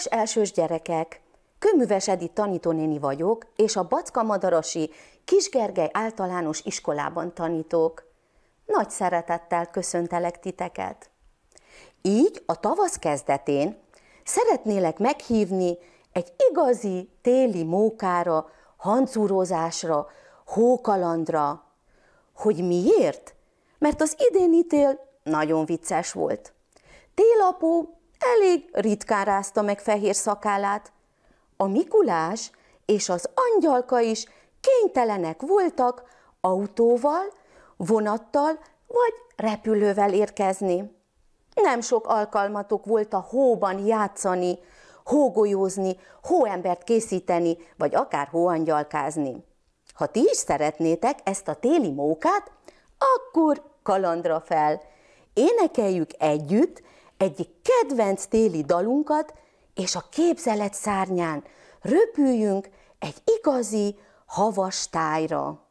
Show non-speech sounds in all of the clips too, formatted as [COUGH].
Kedves elsős gyerekek! Köműves Edith tanítónéni vagyok, és a Backa Madarasi Kisgergely általános iskolában tanítok. Nagy szeretettel köszöntelek titeket. Így a tavasz kezdetén szeretnélek meghívni egy igazi téli mókára, hancúrozásra, hókalandra. Hogy miért? Mert az idéni ítél nagyon vicces volt. Télapó elég ritkán rázta meg fehér szakálát. A Mikulás és az angyalka is kénytelenek voltak autóval, vonattal vagy repülővel érkezni. Nem sok alkalmatok volt a hóban játszani, hógolyózni, hóembert készíteni, vagy akár hóangyalkázni. Ha ti is szeretnétek ezt a téli mókát, akkor kalandra fel. Énekeljük együtt egyik kedvenc téli dalunkat, és a képzelet szárnyán röpüljünk egy igazi havas tájra.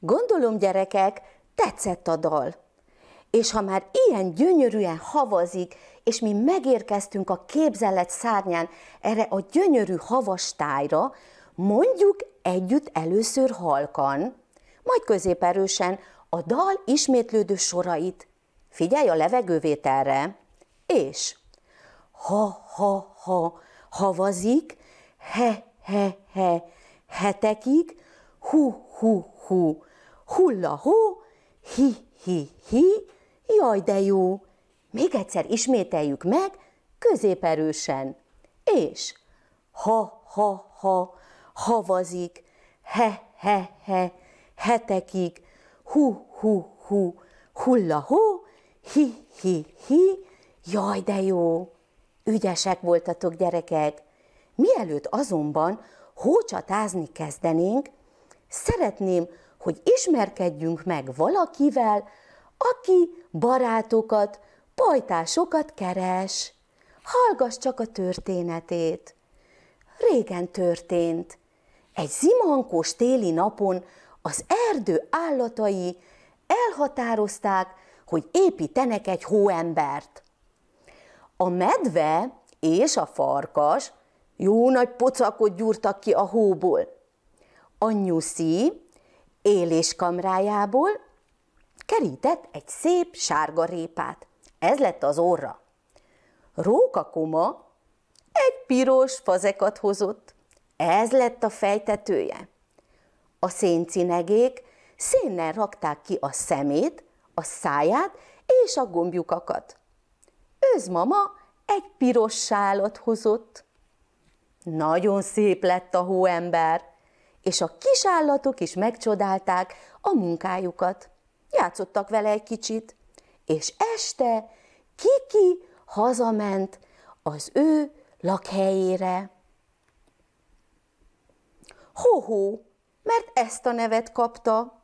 Gondolom, gyerekek, tetszett a dal. És ha már ilyen gyönyörűen havazik, és mi megérkeztünk a képzelet szárnyán erre a gyönyörű havas tájra, mondjuk együtt először halkan, majd középerősen a dal ismétlődő sorait. Figyelj a levegővételre, és ha-ha-ha, havazik, he-he-he, hetekig, hu-hu-hu, hulla-hó, hi-hi-hi, jaj de jó. Még egyszer ismételjük meg, középerősen. És ha-ha-ha, havazik, he-he-he, hetekig, hu-hu-hu, hulla-hó, hi-hi-hi, jaj de jó. Ügyesek voltatok, gyerekek. Mielőtt azonban hócsatázni kezdenénk, szeretném, hogy ismerkedjünk meg valakivel, aki barátokat, pajtásokat keres. Hallgass csak a történetét. Régen történt. Egy zimankos téli napon az erdő állatai elhatározták, hogy építenek egy hóembert. A medve és a farkas jó nagy pocakot gyúrtak ki a hóból. A nyuszi éléskamrájából kerített egy szép sárga répát. Ez lett az orra. Rókakoma egy piros fazekat hozott. Ez lett a fejtetője. A széncinegék szénnel rakták ki a szemét, a száját és a gombjukakat. Őzmama egy piros sálat hozott. Nagyon szép lett a hóember, és a kis állatok is megcsodálták a munkájukat. Játszottak vele egy kicsit, és este Kiki hazament az ő lakhelyére. Hoho, mert ezt a nevet kapta.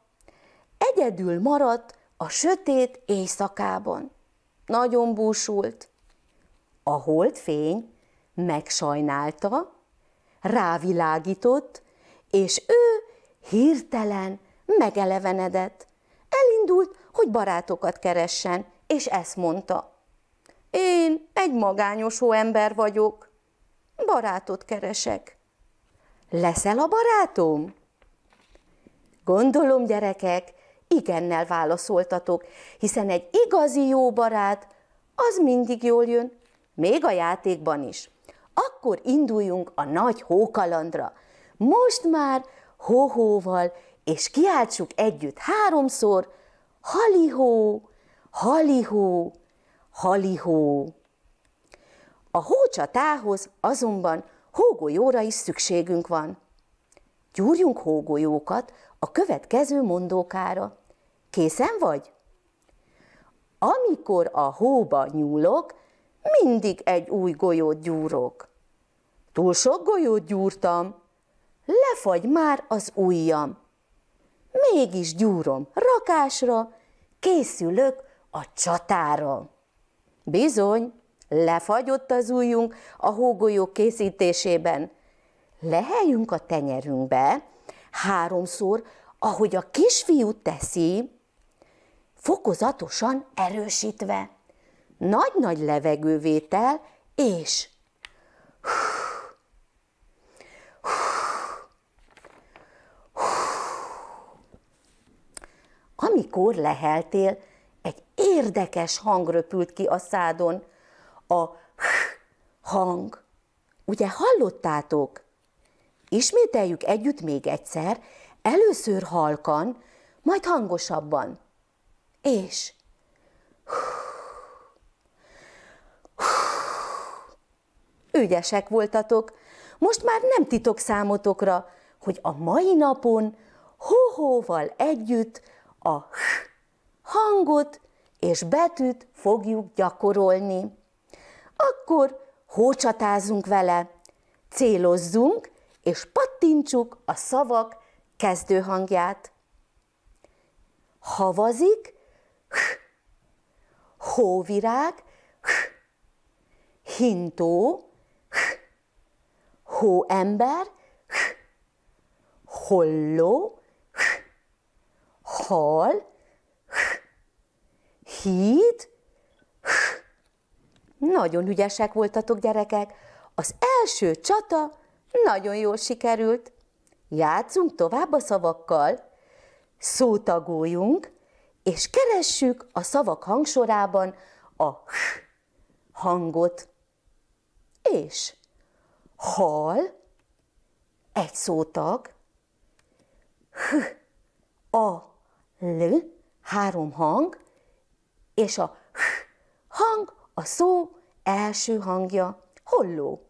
Egyedül maradt a sötét éjszakában. Nagyon búsult. A holdfény megsajnálta, rávilágított, és ő hirtelen megelevenedett. Elindult, hogy barátokat keressen, és ezt mondta. Én egy magányos ember vagyok, barátot keresek. Leszel a barátom? Gondolom, gyerekek, igennel válaszoltatok, hiszen egy igazi jó barát, az mindig jól jön, még a játékban is. Akkor induljunk a nagy hókalandra. Most már hóhóval és kiáltsuk együtt háromszor, halihó, halihó, halihó. A hócsatához azonban hógolyóra is szükségünk van. Gyúrjunk hógolyókat a következő mondókára. Készen vagy? Amikor a hóba nyúlok, mindig egy új golyót gyúrok. Túl sok golyót gyúrtam, lefagy már az ujjam. Mégis gyúrom rakásra, készülök a csatára. Bizony, lefagyott az ujjunk a hógolyók készítésében. Leheljünk a tenyerünkbe, háromszor, ahogy a kisfiú teszi, fokozatosan erősítve. Nagy-nagy levegővétel, és Amikor leheltél, egy érdekes hang röpült ki a szádon. A hang. Ugye hallottátok? Ismételjük együtt még egyszer, először halkan, majd hangosabban. És ügyesek voltatok, most már nem titok számotokra, hogy a mai napon hóhóval együtt a hangot és betűt fogjuk gyakorolni. Akkor hócsatázunk vele, célozzunk, és pattintsuk a szavak kezdőhangját. Havazik, hóvirág, hintó, hóember, holló, hal, híd. Nagyon ügyesek voltatok, gyerekek. Az első csata nagyon jól sikerült. Játszunk tovább a szavakkal, szótagoljunk, és keressük a szavak hangsorában a hangot. És hal, egy szótag, h, a, l, három hang, és a h hang a szó első hangja, holló.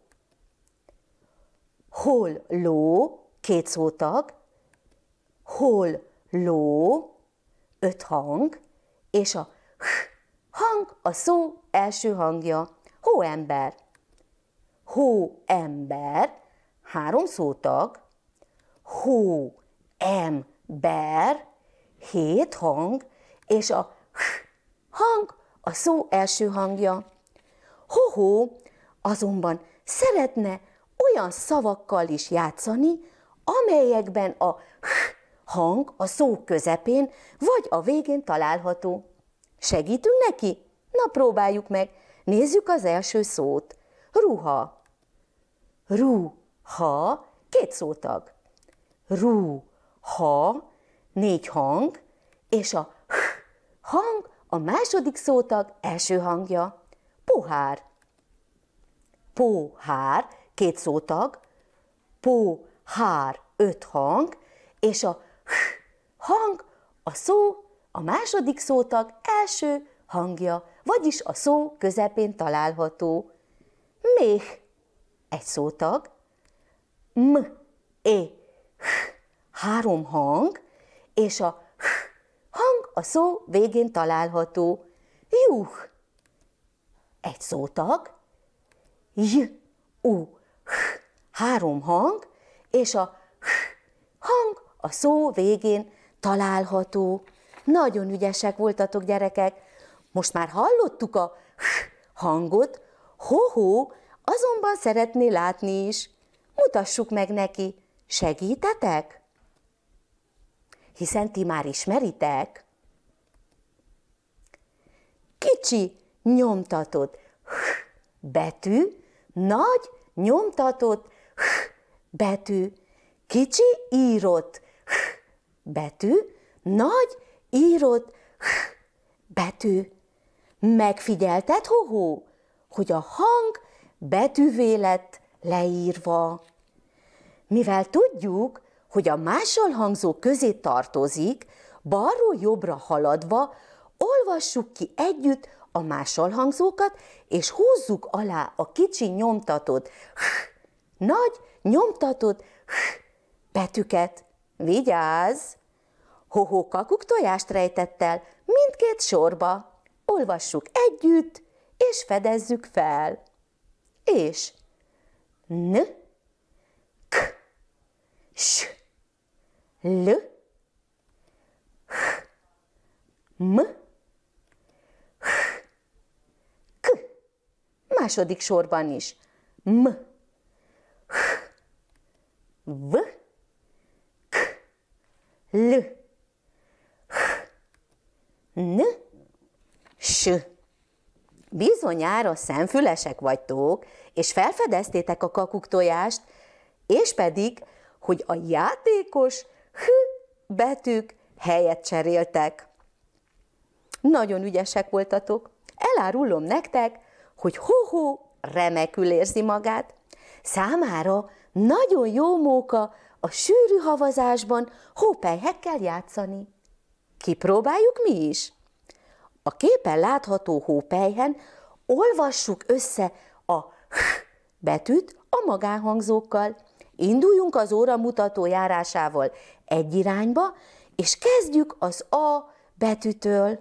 Hol ló, két szótag, hol ló, öt hang, és a h hang a szó első hangja, hóember. Hóember, három szótag, hó, em, ber, hét hang, és a h hang a szó első hangja. Hoho azonban szeretne olyan szavakkal is játszani, amelyekben a h hang a szó közepén vagy a végén található. Segítünk neki? Na próbáljuk meg. Nézzük az első szót. Ruha. Ruha, két szótag. Ruha, négy hang, és a h [LAUGHS] hang a második szótag első hangja. Pohár. Pohár, két szótag, pohár, öt hang, és a h [LAUGHS] hang a szó a második szótag első hangja, vagyis a szó közepén található. Méh, egy szótag, m, e, h, három hang, és a a szó végén található. Juh, egy szótag, j, u, h, három hang, és a h hang a szó végén található. Nagyon ügyesek voltatok, gyerekek. Most már hallottuk a h hangot, ho-ho, azonban szeretné látni is. Mutassuk meg neki. Segítetek? Hiszen ti már ismeritek. Kicsi nyomtatott h betű, nagy nyomtatott h betű, kicsi írott h betű, nagy írott h betű. Megfigyelted, hoho, hogy a hang betűvé lett leírva. Mivel tudjuk, hogy a mással hangzó közé tartozik, balról jobbra haladva, olvassuk ki együtt a mással hangzókat, és húzzuk alá a kicsi nyomtatott, nagy nyomtatott betűket. Vigyázz! Hoho kakuk tojást rejtett el mindkét sorba. Olvassuk együtt, és fedezzük fel. És n, k, s, l, h, m, h, k. Második sorban is. M, h, v, k, l, h, n, s. Bizonyára szemfülesek vagytok, és felfedeztétek a kakuk tojást, és pedig, hogy a játékos h betűk helyet cseréltek. Nagyon ügyesek voltatok. Elárulom nektek, hogy hoho remekül érzi magát. Számára nagyon jó móka a sűrű havazásban hópelyhekkel játszani. Kipróbáljuk mi is? A képen látható hópelyhen olvassuk össze a h betűt a magánhangzókkal. Induljunk az óramutató járásával egy irányba, és kezdjük az A betűtől.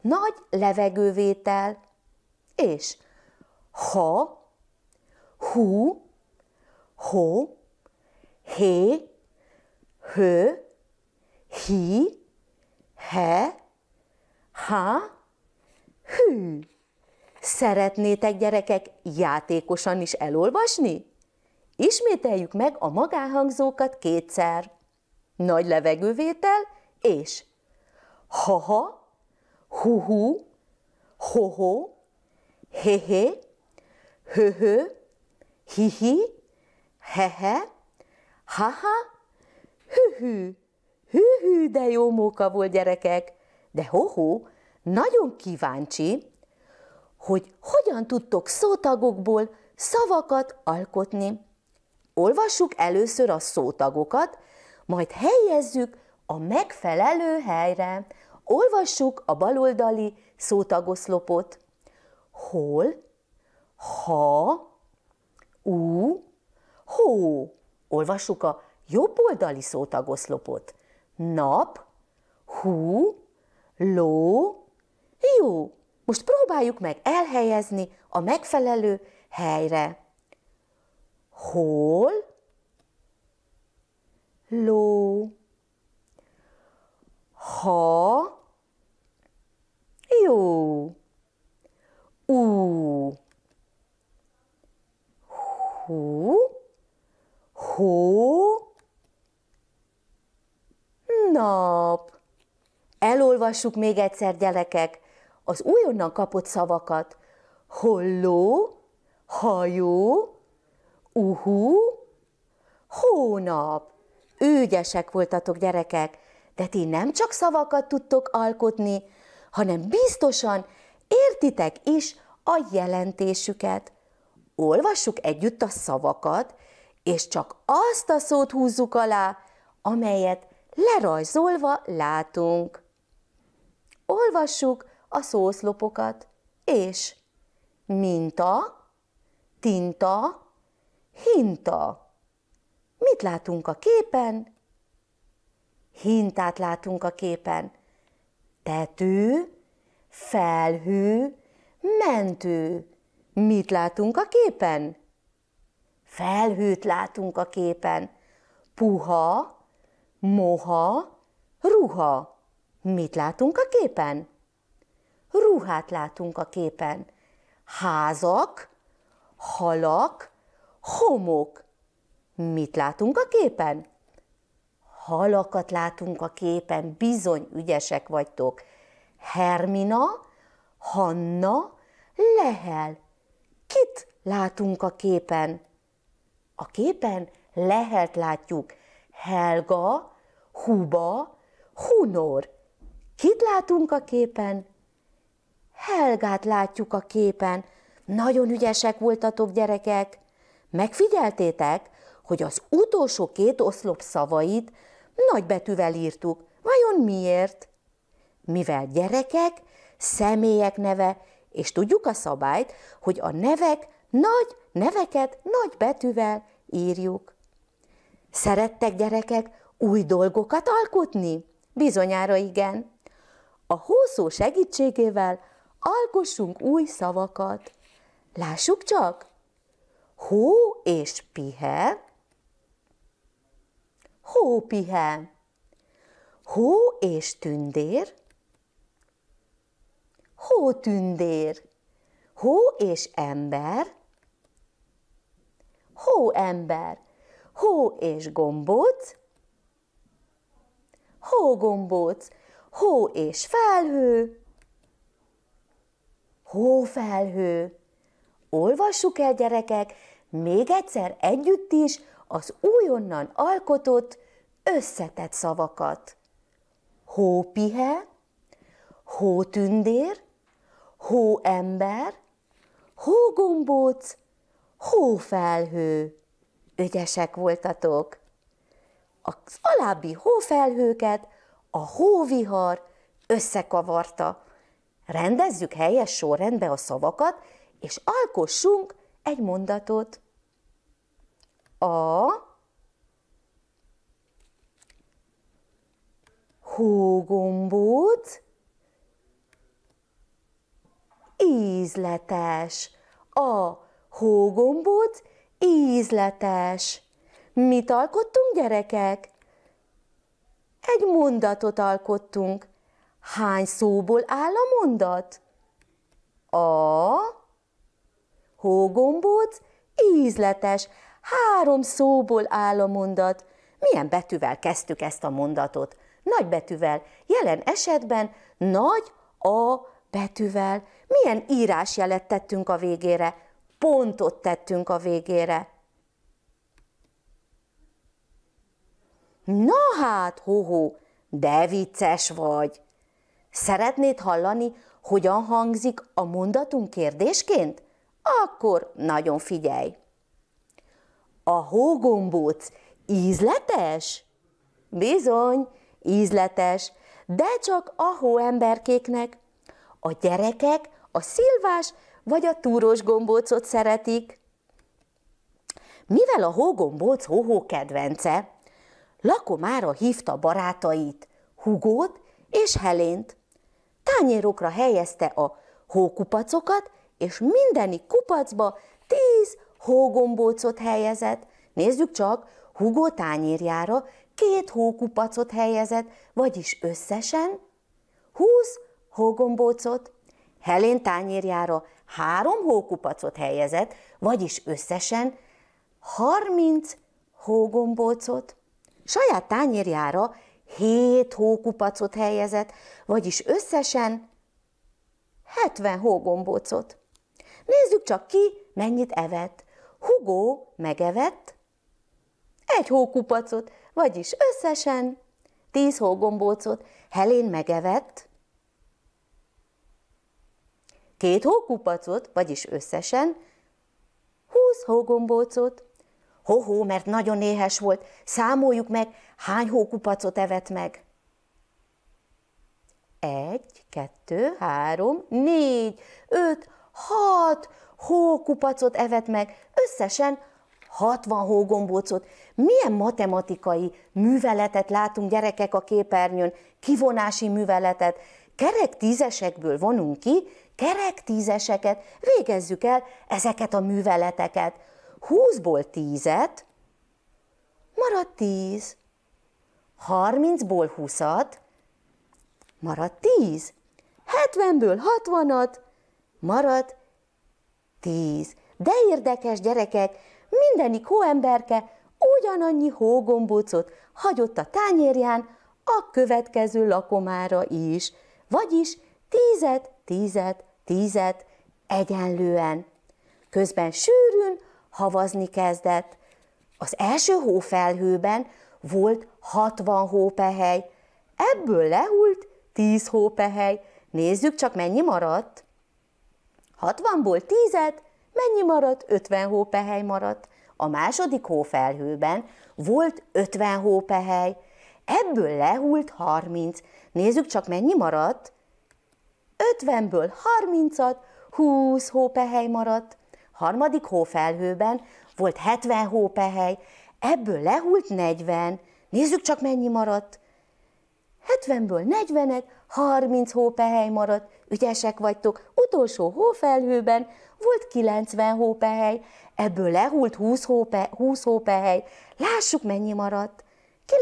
Nagy levegővétel, és ha, hu, ho, hé, hő, hi, he, ha, hű. Szeretnétek gyerekek játékosan is elolvasni? Ismételjük meg a magánhangzókat kétszer. Nagy levegővétel és ha-ha, hu-hu, ho-ho, he-he, hö-hö, hi-hi, he-he, ha-ha, hü-hü. Hű-hű, de jó móka volt, gyerekek! De ho-ho, nagyon kíváncsi, hogy hogyan tudtok szótagokból szavakat alkotni. Olvassuk először a szótagokat, majd helyezzük a megfelelő helyre. Olvassuk a baloldali szótagoszlopot. Hol, ha, u, hó. Olvassuk a jobboldali szótagoszlopot. Nap, hú, ló, jó. Most próbáljuk meg elhelyezni a megfelelő helyre. Hol, ló, ha, jó, ú, hú, hó, nap. Elolvassuk még egyszer, gyerekek, az újonnan kapott szavakat. Holló, hajó, uhu, hónap. Ügyesek voltatok, gyerekek, de ti nem csak szavakat tudtok alkotni, hanem biztosan értitek is a jelentésüket. Olvassuk együtt a szavakat, és csak azt a szót húzzuk alá, amelyet lerajzolva látunk. Olvassuk a szószlopokat, és minta, tinta, hinta. Mit látunk a képen? Hintát látunk a képen. Tető, felhő, mentő. Mit látunk a képen? Felhőt látunk a képen. Puha, moha, ruha. Mit látunk a képen? Ruhát látunk a képen. Házak, halak, homok. Mit látunk a képen? Halakat látunk a képen, bizony ügyesek vagytok. Hermina, Hanna, Lehel. Kit látunk a képen? A képen Lehelt látjuk. Helga, Huba, Hunor. Kit látunk a képen? Helgát látjuk a képen. Nagyon ügyesek voltatok, gyerekek. Megfigyeltétek, hogy az utolsó két oszlop szavait nagybetűvel írtuk. Vajon miért? Mivel gyerekek, személyek neve, és tudjuk a szabályt, hogy a nevek nagy neveket nagy betűvel írjuk. Szerettek gyerekek új dolgokat alkotni? Bizonyára igen. A hószó segítségével alkossunk új szavakat. Lássuk csak! Hó és pihe. Hópihe. Hó és tündér. Hótündér. Hó és ember. Hóember. Hó és gombóc. Hógombóc. Hó és felhő. Hófelhő. Olvassuk el, gyerekek, még egyszer együtt is az újonnan alkotott, összetett szavakat. Hópihe, hótündér, hóember, hógombóc, hófelhő. Ügyesek voltatok. Az alábbi hófelhőket a hóvihar összekavarta. Rendezzük helyes sorrendbe a szavakat, és alkossunk egy mondatot. A hógombóc ízletes. A hógombóc ízletes. Mit alkottunk, gyerekek? Egy mondatot alkottunk. Hány szóból áll a mondat? A hógombóc ízletes. Három szóból áll a mondat. Milyen betűvel kezdtük ezt a mondatot? Nagy betűvel. Jelen esetben nagy A betűvel. Milyen írásjelet tettünk a végére? Pontot tettünk a végére. Na hát, hoho, de vicces vagy. Szeretnéd hallani, hogyan hangzik a mondatunk kérdésként? Akkor nagyon figyelj. A hógombóc ízletes? Bizony, ízletes, de csak a hóemberkéknek. A gyerekek a szilvás vagy a túros gombócot szeretik. Mivel a hógombóc hóhó kedvence, Lakomára hívta barátait, Hugót és Helént. Tányérokra helyezte a hókupacokat, és mindenik kupacba tíz hógombócot helyezett. Nézzük csak, Hugó tányérjára két hókupacot helyezett, vagyis összesen húsz hógombócot. Helén tányérjára három hókupacot helyezett, vagyis összesen harminc hógombócot. Saját tányérjára hét hókupacot helyezett, vagyis összesen 70 hógombócot. Nézzük csak ki, mennyit evett. Hugó megevett egy hókupacot, vagyis összesen tíz hógombócot. Helén megevett két hókupacot, vagyis összesen húsz hógombócot. Hoho, mert nagyon éhes volt, számoljuk meg, hány hókupacot evett meg. Egy, kettő, három, négy, öt, hat hókupacot evett meg, összesen 60 hógombócot. Milyen matematikai műveletet látunk gyerekek a képernyőn, kivonási műveletet. Kerek tízesekből vonunk ki, kerek tízeseket, végezzük el ezeket a műveleteket. 20-ból 10-et, marad 10. 30-ból 20-at, marad 10. 70-ből 60-at, marad 10. De érdekes gyerekek, mindenik hóemberke ugyanannyi hógombócot hagyott a tányérján a következő lakomára is, vagyis tízet, tízet, tízet egyenlően. Közben sűrűn havazni kezdett. Az első hófelhőben volt 60 hópehely, ebből lehult 10 hópehely. Nézzük csak, mennyi maradt. 60-ból 10-et, mennyi maradt? 50 hópehely maradt. A második hófelhőben volt 50 hópehely, ebből lehult 30. Nézzük csak, mennyi maradt. 50-ből 30-at, 20 hópehely maradt. Harmadik hófelhőben volt 70 hópehely, ebből lehult 40. Nézzük csak, mennyi maradt. 70-ből 40-et, 30 hópehely maradt, ügyesek vagytok, utolsó hófelhőben volt 90 hópehely, ebből lehult 20, hópe, 20 hópehely, lássuk mennyi maradt.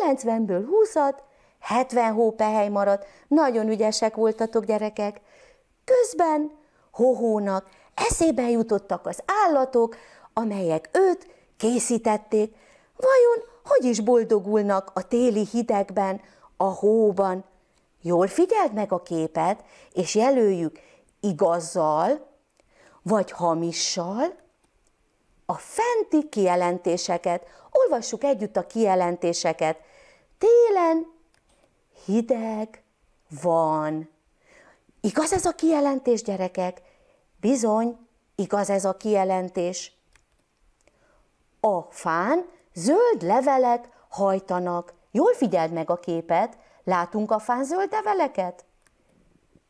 90-ből 20-at, 70 hópehely maradt, nagyon ügyesek voltatok gyerekek. Közben Hohónak eszébe jutottak az állatok, amelyek őt készítették. Vajon hogy is boldogulnak a téli hidegben, a hóban? Jól figyeld meg a képet, és jelöljük igazzal, vagy hamissal a fenti kijelentéseket. Olvassuk együtt a kijelentéseket. Télen hideg van. Igaz ez a kijelentés, gyerekek? Bizony, igaz ez a kijelentés. A fán zöld levelek hajtanak. Jól figyeld meg a képet, látunk a fán zöld leveleket?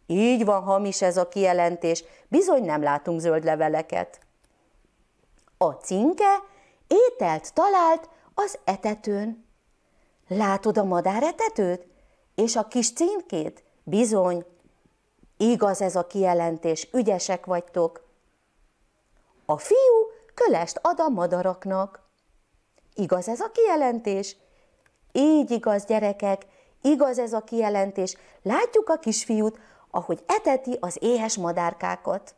Így van hamis ez a kijelentés, bizony nem látunk zöld leveleket. A cinke ételt talált az etetőn. Látod a madáretetőt? És a kis címkét? Bizony, igaz ez a kijelentés, ügyesek vagytok. A fiú kölest ad a madaraknak. Igaz ez a kijelentés? Így igaz, gyerekek, igaz ez a kijelentés. Látjuk a kisfiút, ahogy eteti az éhes madárkákat.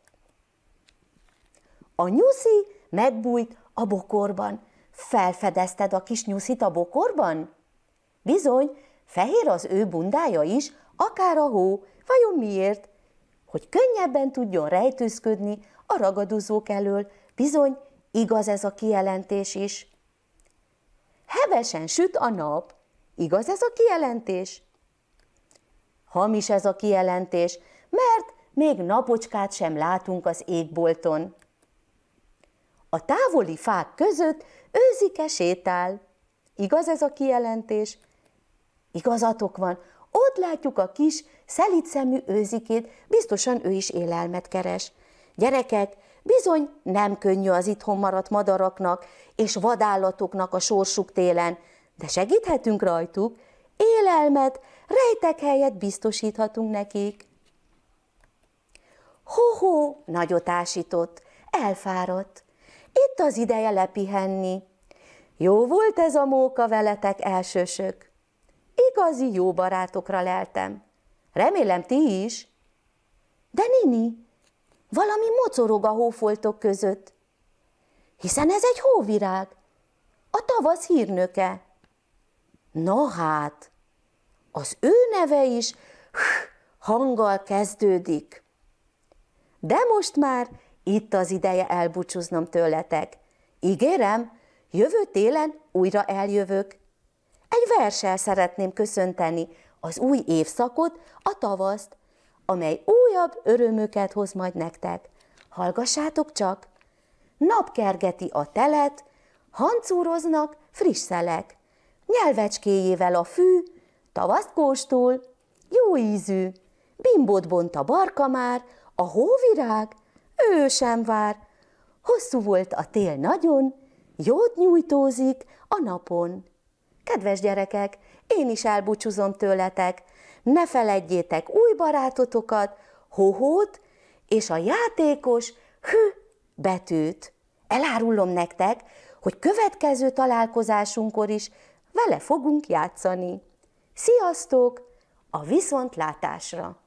A nyuszi megbújt a bokorban. Felfedezted a kis nyuszit a bokorban? Bizony, fehér az ő bundája is, akár a hó. Vajon miért? Hogy könnyebben tudjon rejtőzködni a ragadozók elől. Bizony, igaz ez a kijelentés is. Hevesen süt a nap. Igaz ez a kijelentés? Hamis ez a kijelentés, mert még napocskát sem látunk az égbolton. A távoli fák között őzike sétál. Igaz ez a kijelentés? Igazatok van, ott látjuk a kis, szemű őzikét, biztosan ő is élelmet keres. Gyerekek, bizony nem könnyű az itthon maradt madaraknak és vadállatoknak a sorsuk télen, de segíthetünk rajtuk, élelmet, rejtek helyet biztosíthatunk nekik. Ho-ho, nagyot ásított, elfáradt. Itt az ideje lepihenni. Jó volt ez a móka veletek, elsősök. Igazi jó barátokra leltem. Remélem ti is. De Nini, valami mocorog a hófoltok között. Hiszen ez egy hóvirág, a tavasz hírnöke. Na hát, az ő neve is hanggal kezdődik. De most már itt az ideje elbúcsúznom tőletek. Ígérem, jövő télen újra eljövök. Egy verssel szeretném köszönteni az új évszakot, a tavaszt, amely újabb örömöket hoz majd nektek. Hallgassátok csak! Napkergeti a telet, hancúroznak friss szelek, nyelvecskéjével a fű, tavaszt kóstol, jó ízű, bimbot bont a barka már, a hóvirág, ő sem vár. Hosszú volt a tél nagyon, jót nyújtózik a napon. Kedves gyerekek, én is elbúcsúzom tőletek, ne feledjétek új barátotokat, hohót és a játékos hü betűt. Elárulom nektek, hogy következő találkozásunkkor is vele fogunk játszani. Sziasztok! A viszontlátásra!